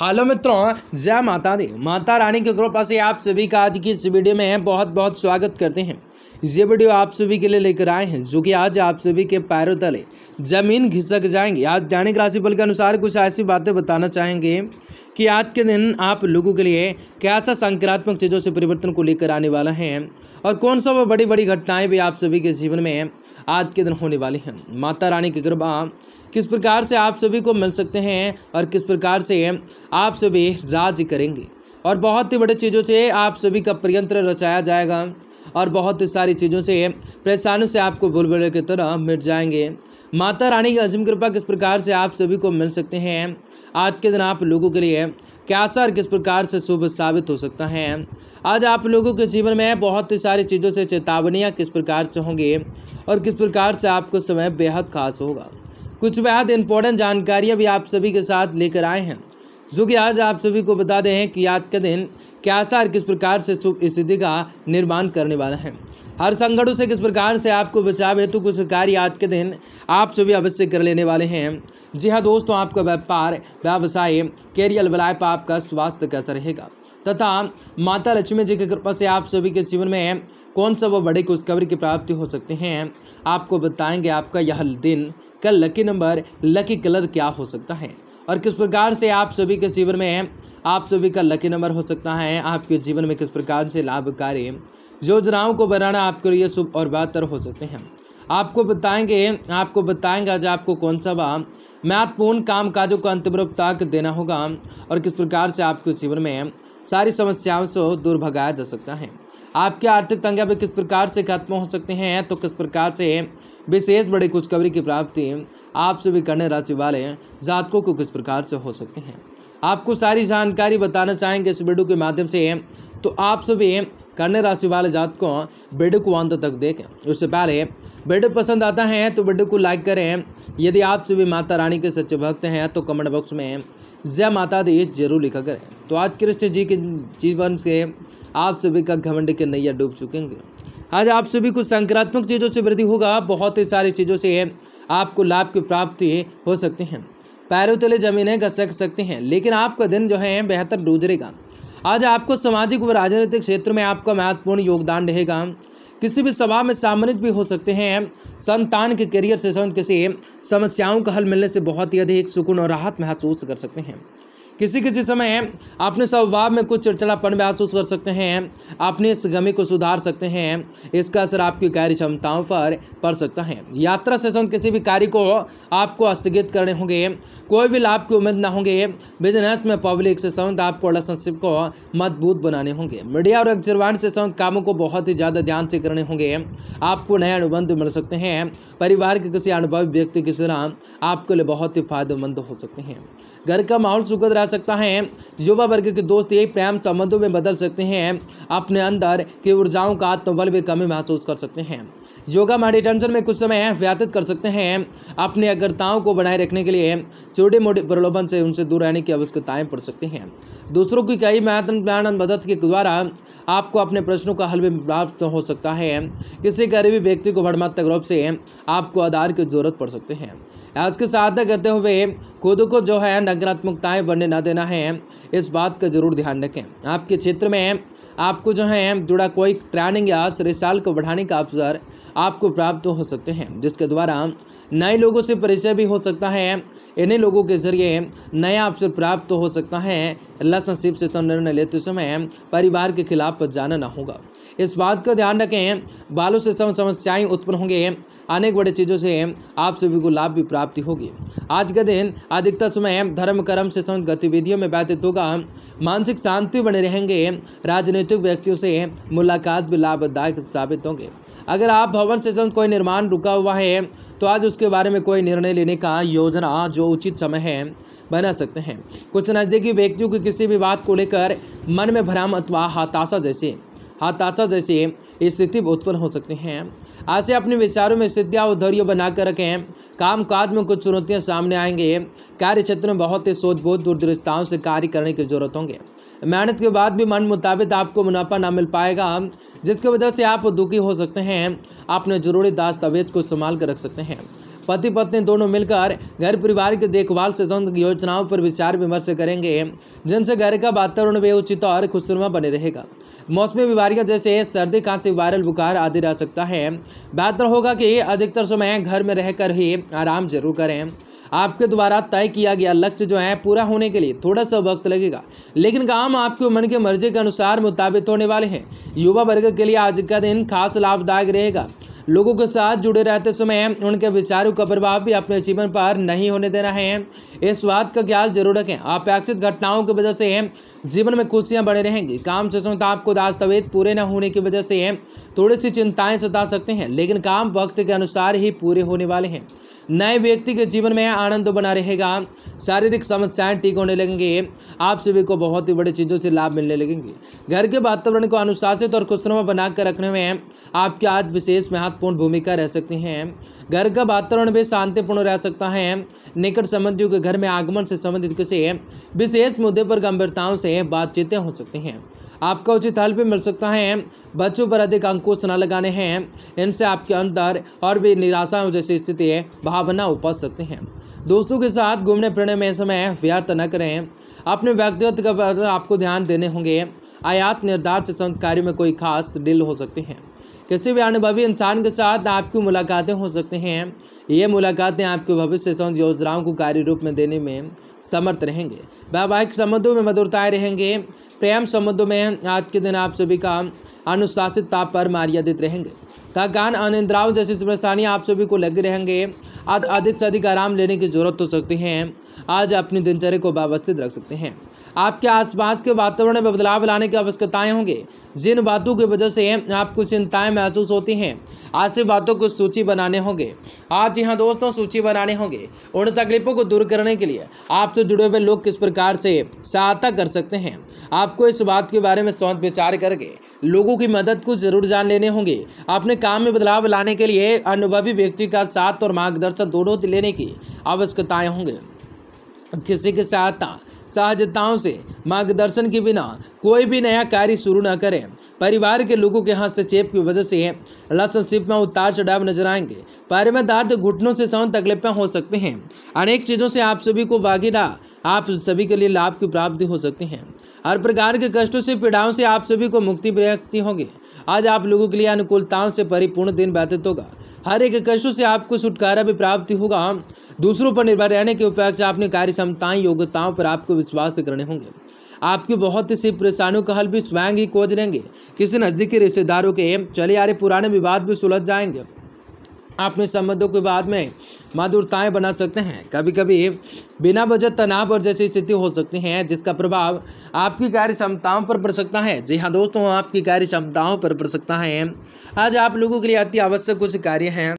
Hello मित्रों, जय माता दी। माता रानी के कृपा से आप सभी का आज की इस वीडियो में बहुत बहुत स्वागत करते हैं। ये वीडियो आप सभी के लिए लेकर आए हैं, जो कि आज आप सभी के पैरों तले ज़मीन घिसक जाएँगे। आज दैनिक राशिफल के अनुसार कुछ ऐसी बातें बताना चाहेंगे कि आज के दिन आप लोगों के लिए कैसा सकारात्मक चीज़ों से परिवर्तन को लेकर आने वाला है और कौन सा वो बड़ी बड़ी घटनाएँ भी आप सभी के जीवन में आज के दिन होने वाली हैं। माता रानी की कृपा किस प्रकार से आप सभी को मिल सकते हैं और किस प्रकार से आप सभी राज्य करेंगे। और बहुत ही बड़ी चीज़ों से आप सभी का प्रयंत्र रचाया जाएगा और बहुत ही सारी चीज़ों से परेशानियों से आपको बुलबुले की तरह मिट जाएँगे। माता रानी की अजीम कृपा किस प्रकार से आप सभी को मिल सकते हैं। आज के दिन आप लोगों के लिए क्या असर किस प्रकार से शुभ साबित हो सकता है। आज आप लोगों के जीवन में बहुत ही सारी चीज़ों से चेतावनियाँ किस प्रकार से होंगे और किस प्रकार से आपको समय बेहद खास होगा। कुछ बेहद इंपॉर्टेंट जानकारियाँ भी आप सभी के साथ लेकर आए हैं। जो कि आज आप सभी को बता दें कि आज के दिन क्या और किस प्रकार से शुभ स्थिति का निर्माण करने वाला है। हर संगठनों से किस प्रकार से आपको बचाव हेतु कुछ कार्य आज के दिन आप सभी अवश्य कर लेने वाले हैं। जी हाँ दोस्तों, आपका व्यापार, व्यवसाय कैरियर लाइफ आपका स्वास्थ्य कैसा रहेगा? तथा माता लक्ष्मी जी की कृपा से आप सभी के जीवन में कौन सा वो बड़े खुशखबरी की प्राप्ति हो सकते हैं, आपको बताएँगे आपका यह दिन का लकी नंबर लकी कलर क्या हो सकता है? और किस प्रकार से आप सभी के जीवन में, आप सभी का लकी नंबर हो सकता है? आपके जीवन में किस प्रकार से लाभकारी योजनाओं को बनाना आपके लिए शुभ और बेहतर हो सकते हैं। आपको बताएँगे आपको बताएँगे आज आपको कौन सा वा महत्वपूर्ण काम काजों को अंतिम रूप तक देना होगा और किस प्रकार से आपके जीवन में सारी समस्याओं से दूर भगाया जा सकता है। आपके आर्थिक तंगे भी किस प्रकार से खत्म हो सकते हैं? तो किस प्रकार से विशेष बड़ी खुशखबरी की प्राप्ति आप सभी कन्या राशि वाले जातकों को किस प्रकार से हो सकते हैं? आपको सारी जानकारी बताना चाहेंगे इस वीडियो के माध्यम से तो आप सभी कन्या राशि वाले जातकों वीडियो को अंत तक देखें। उससे पहले वीडियो पसंद आता है तो वीडियो को लाइक करें। यदि आप सभी माता रानी के सच्चे भक्त हैं तो कमेंट बॉक्स में जय माता दी ज़रूर लिखा करें। तो आज कृष्ण जी के जीवन से आप सभी का घमंड के नैया डूब चुकेंगे। आज आप सभी को सकारात्मक चीज़ों से वृद्धि होगा। बहुत ही सारी चीज़ों से आपको लाभ की प्राप्ति हो सकती हैं। पैरों तले जमीनें घसक सकते हैं, लेकिन आपका दिन जो है बेहतर गुजरेगा। आज आपको सामाजिक व राजनीतिक क्षेत्र में आपका महत्वपूर्ण योगदान रहेगा। किसी भी सभा में सम्मानित भी हो सकते हैं। संतान के करियर से संबंध किसी समस्याओं का हल मिलने से बहुत ही अधिक सुकून और राहत महसूस कर सकते हैं। किसी किसी समय अपने स्वभाव में कुछ चिड़चिड़ापन महसूस कर सकते हैं, अपनी इस गमी को सुधार सकते हैं, इसका असर आपकी कार्य क्षमताओं पर पड़ सकता है। यात्रा से संबंध किसी भी कार्य को आपको स्थगित करने होंगे, कोई भी लाभ की उम्मीद ना होंगे बिज़नेस में पब्लिक से संबंध आपको रिलेशनशिप को मज़बूत बनाने होंगे। मीडिया और अक्षरवाण से संबंध कामों को बहुत ही ज़्यादा ध्यान से करने होंगे, आपको नए अनुबंध मिल सकते हैं, परिवार के किसी अनुभवी व्यक्ति की सलाह आपके लिए बहुत ही फ़ायदेमंद हो सकते हैं। घर का माहौल सुखद रह सकता है। युवा वर्ग के दोस्त यही प्रेम संबंधों में बदल सकते हैं। अपने अंदर की ऊर्जाओं का आत्मबल भी कमी महसूस कर सकते हैं। योगा मेडिटेशन में कुछ समय व्यतीत कर सकते हैं। अपनी अग्रताओं को बनाए रखने के लिए छोटे मोटे प्रलोभन से उनसे दूर रहने की आवश्यकताएँ पड़ सकती हैं। दूसरों की कई महत्वपूर्ण मदद के द्वारा आपको अपने प्रश्नों का हल भी प्राप्त हो सकता है। किसी गरीबी व्यक्ति को भड़मात्मक रूप से आपको आधार की ज़रूरत पड़ सकते हैं। आज के साधना करते हुए खुद को जो है नकारात्मकताएँ बनने ना देना है, इस बात का ज़रूर ध्यान रखें। आपके क्षेत्र में आपको जो है जुड़ा कोई ट्रेनिंग या रिसाल को बढ़ाने का अवसर आपको प्राप्त हो सकते हैं, जिसके द्वारा नए लोगों से परिचय भी हो सकता है। इन्हीं लोगों के ज़रिए नया अवसर प्राप्त हो सकता है। रिलेशनशिप से निर्णय लेते समय परिवार के खिलाफ जाना ना होगा। इस बात का ध्यान रखें, बालों से समस्याएँ उत्पन्न होंगे, अनेक बड़े चीज़ों से आप सभी को लाभ भी प्राप्ति होगी। आज का दिन अधिकतर समय धर्म, कर्म से संबंध गतिविधियों में व्यतीत होगा। मानसिक शांति बने रहेंगे, राजनीतिक व्यक्तियों से मुलाकात भी लाभदायक साबित होंगे। अगर आप भवन से संबंध कोई निर्माण रुका हुआ है तो आज उसके बारे में कोई निर्णय लेने का योजना जो उचित समय है, बना सकते हैं। कुछ नज़दीकी व्यक्तियों की किसी भी बात को लेकर मन में भ्रम अथवा हताशा जैसे हताशा जैसे स्थिति उत्पन्न हो सकती हैं। आज से अपने विचारों में स्थितियाँ और धैर्य बनाकर रखें। काम काज में कुछ चुनौतियाँ सामने आएँगे। कार्य क्षेत्र में बहुत ही सोच बहुत दूरदृष्टाओं से कार्य करने की ज़रूरत होंगे। मेहनत के बाद भी मन मुताबिक आपको मुनाफा ना मिल पाएगा, जिसकी वजह से आप दुखी हो सकते हैं। अपने ज़रूरी दस्तावेज़ को संभाल कर रख सकते हैं। पति पत्नी दोनों मिलकर घर परिवार की देखभाल से संबंधित योजनाओं पर विचार विमर्श करेंगे, जिनसे घर का वातावरण भी उचित और खुशनुमा बने रहेगा। मौसमी बीमारियाँ जैसे सर्दी खांसी वायरल बुखार आदि रह सकता है। बेहतर होगा कि अधिकतर समय घर में रहकर ही आराम ज़रूर करें। आपके द्वारा तय किया गया लक्ष्य जो है पूरा होने के लिए थोड़ा सा वक्त लगेगा, लेकिन काम आपके मन के मर्ज़ी के अनुसार मुताबित होने वाले हैं। युवा वर्ग के लिए आज का दिन खास लाभदायक रहेगा। लोगों के साथ जुड़े रहते समय उनके विचारों का प्रभाव भी अपने जीवन पर नहीं होने देना है। इस बात का ख्याल ज़रूर रखें। अपेक्षित घटनाओं की वजह से जीवन में खुशियाँ बढ़े रहेंगी। काम से संगत आपको दास्तावेज पूरे न होने की वजह से थोड़ी सी चिंताएँ सता सकते हैं, लेकिन काम वक्त के अनुसार ही पूरे होने वाले हैं। नए व्यक्ति के जीवन में आनंद बना रहेगा। शारीरिक समस्याएँ ठीक होने लगेंगे। आप सभी को बहुत ही बड़ी चीज़ों से लाभ मिलने लगेंगे। घर के वातावरण को अनुशासित और खुशनुमा बनाकर रखने में आपकी आज विशेष महत्वपूर्ण भूमिका रह सकती हैं। घर का वातावरण भी शांतिपूर्ण रह सकता है। निकट संबंधियों के घर में आगमन से संबंधित किसी विशेष मुद्दे पर गंभीरताओं से बातचीतें हो सकती हैं। आपका उचित हल भी मिल सकता है। बच्चों पर अधिक अंकुश न लगाने हैं। इनसे आपके अंदर और भी निराशा जैसी स्थिति भावना उपज सकते हैं। दोस्तों के साथ घूमने फिरने में समय व्यर्थ न करें। अपने व्यक्तिगत का आपको ध्यान देने होंगे। आयात निर्धारित से कार्य में कोई खास डील हो सकते हैं। किसी भी अनुभवी इंसान के साथ आपकी मुलाकातें हो सकती हैं। ये मुलाकातें आपके भविष्य संबंध योजनाओं को कार्य रूप में देने में समर्थ रहेंगे। वैवाहिक संबंधों में मधुरताएँ रहेंगे। प्रेम संबंधों में आज के दिन आप सभी का अनुशासित ताप पर मर्यादित रहेंगे। थकान, अनिंद्राओं जैसी परेशानियाँ आप सभी को लगे रहेंगे। आज अधिक से अधिक आराम लेने की ज़रूरत हो सकती है। आज अपनी दिनचर्या को व्यवस्थित रख सकते हैं। आपके आसपास के वातावरण में बदलाव लाने की आवश्यकताएँ होंगे। जिन बातों की वजह से आपको चिंताएँ महसूस होती हैं, आज से बातों को सूची बनाने होंगे। आज यहाँ दोस्तों सूची बनाने होंगे। उन तकलीफों को दूर करने के लिए आपसे जुड़े हुए लोग किस प्रकार से सहायता कर सकते हैं? आपको इस बात के बारे में सोच विचार करके लोगों की मदद को ज़रूर जान लेने होंगे। अपने काम में बदलाव लाने के लिए अनुभवी व्यक्ति का साथ और मार्गदर्शन दोनों लेने की आवश्यकताएँ होंगे। किसी की सहायता सहजताओं से मार्गदर्शन के बिना कोई भी नया कार्य शुरू न करें। परिवार के लोगों के हस्तक्षेप की वजह से रिलेशनशिप में उतार चढ़ाव नज़र आएँगे। पैर में दर्द घुटनों से सौन तकलीफें हो सकते हैं। अनेक चीज़ों से आप सभी को वागिरा आप सभी के लिए लाभ की प्राप्ति हो सकती है। हर प्रकार के कष्टों से, पीड़ाओं से आप सभी को मुक्ति प्राप्ति होगी। आज आप लोगों के लिए अनुकूलताओं से परिपूर्ण दिन व्यतीत होगा। हर एक कष्टों से आपको छुटकारा भी प्राप्ति होगा। दूसरों पर निर्भर रहने के उपेक्षा अपनी कार्य क्षमताएँ योग्यताओं पर आपको विश्वास करने होंगे। आपकी बहुत सी परेशानियों का हल भी स्वयं ही खोज लेंगे। किसी नज़दीकी रिश्तेदारों के, चले आ रहे पुराने विवाद भी सुलझ जाएँगे। अपने संबंधों के बाद में मधुरताएँ बना सकते हैं। कभी कभी बिना वजह तनाव और जैसी स्थिति हो सकती है, जिसका प्रभाव आपकी कार्य क्षमताओं पर पड़ सकता है। जी हाँ दोस्तों, आपकी कार्य क्षमताओं पर पड़ सकता है। आज आप लोगों के लिए अति आवश्यक कुछ कार्य हैं।